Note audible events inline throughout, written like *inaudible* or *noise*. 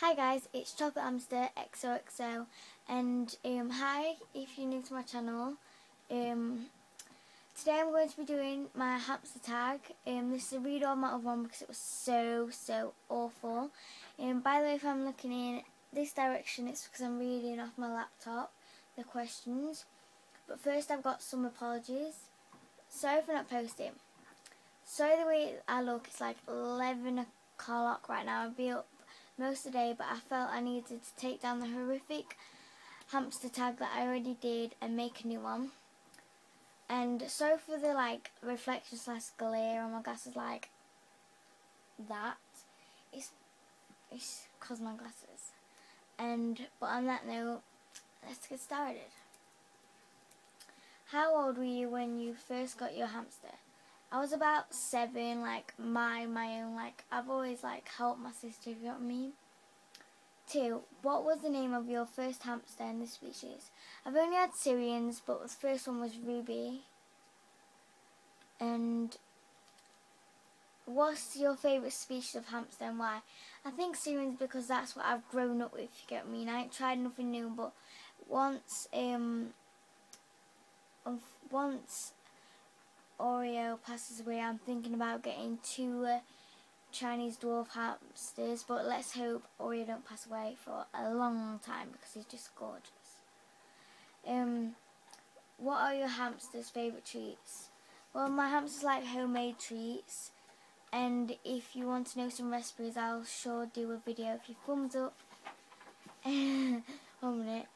Hi guys, it's Chocolate Hamster XOXO and um, hi if you're new to my channel. Um, today I'm going to be doing my hamster tag. Um, this is a read all matter one because it was so so awful. Um, by the way if I'm looking in this direction it's because I'm reading off my laptop the questions. But first I've got some apologies. Sorry for not posting. Sorry the way I look, it's like 11 o'clock right now. I'll be up most of the day, but I felt I needed to take down the horrific hamster tag that I already did and make a new one. And sorry for the like reflection slash glare on my glasses like that. It's it's cause my glasses. And but on that note, let's get started. How old were you when you first got your hamster? I was about seven, like my my own, like I've always like helped my sister, if you know what I mean? Two, what was the name of your first hamster in this species? I've only had Syrians, but the first one was Ruby. And what's your favourite species of hamster and why? I think Syrians because that's what I've grown up with, you get what I? I ain't tried nothing new, but once, um, once Oreo passes away, I'm thinking about getting two uh, Chinese dwarf hamsters, but let's hope Oreo don't pass away for a long time because he's just gorgeous. Um, what are your hamsters' favourite treats? Well, my hamsters like homemade treats, and if you want to know some recipes, I'll sure do a video. If you thumbs up, *laughs* one minute.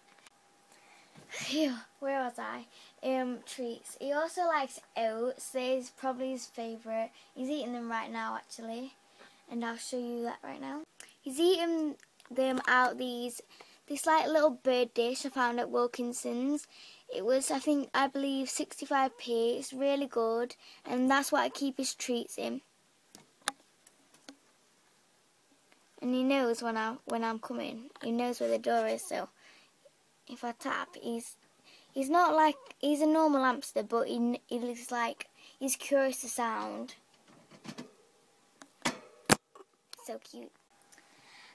Where was I? Um, treats. He also likes oats. They're probably his favourite. He's eating them right now, actually. And I'll show you that right now. He's eating them out these, this like little bird dish I found at Wilkinson's. It was, I think, I believe 65p. It's really good. And that's what I keep his treats in. And he knows when I when I'm coming. He knows where the door is, so if I tap, he's he's not like he's a normal hamster, but he he looks like he's curious to sound. So cute.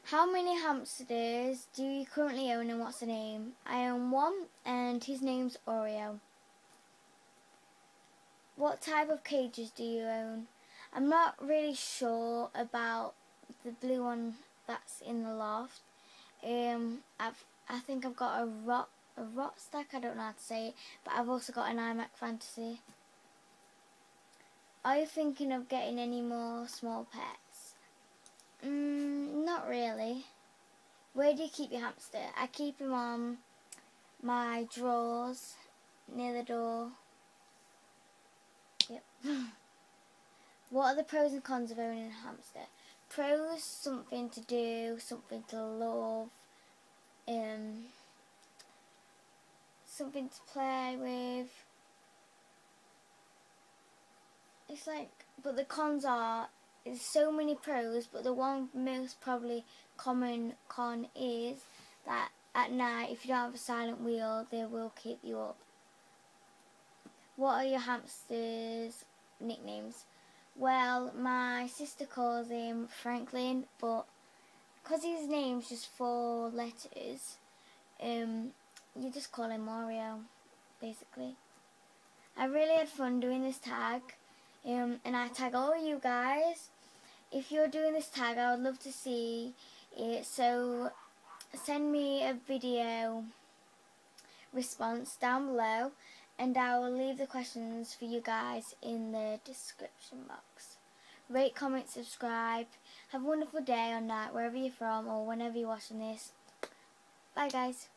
How many hamsters do you currently own and what's the name? I own one and his name's Oreo. What type of cages do you own? I'm not really sure about the blue one that's in the loft. Um, I've I think I've got a rot a Rotastak, I don't know how to say it, but I've also got an iMac Fantasy. Are you thinking of getting any more small pets? Mm, not really. Where do you keep your hamster? I keep him on my drawers near the door. Yep. *laughs* what are the pros and cons of owning a hamster? Pros, something to do, something to love, um, something to play with. It's like, but the cons are, there's so many pros, but the one most probably common con is that at night, if you don't have a silent wheel, they will keep you up. What are your hamsters' nicknames? Well, my sister calls him Franklin, but because his name's just four letters, um, you just call him Mario, basically. I really had fun doing this tag, um, and I tag all you guys. If you're doing this tag, I would love to see it, so send me a video response down below, and I will leave the questions for you guys in the description box. Rate, comment, subscribe. Have a wonderful day or night, wherever you're from or whenever you're watching this. Bye guys.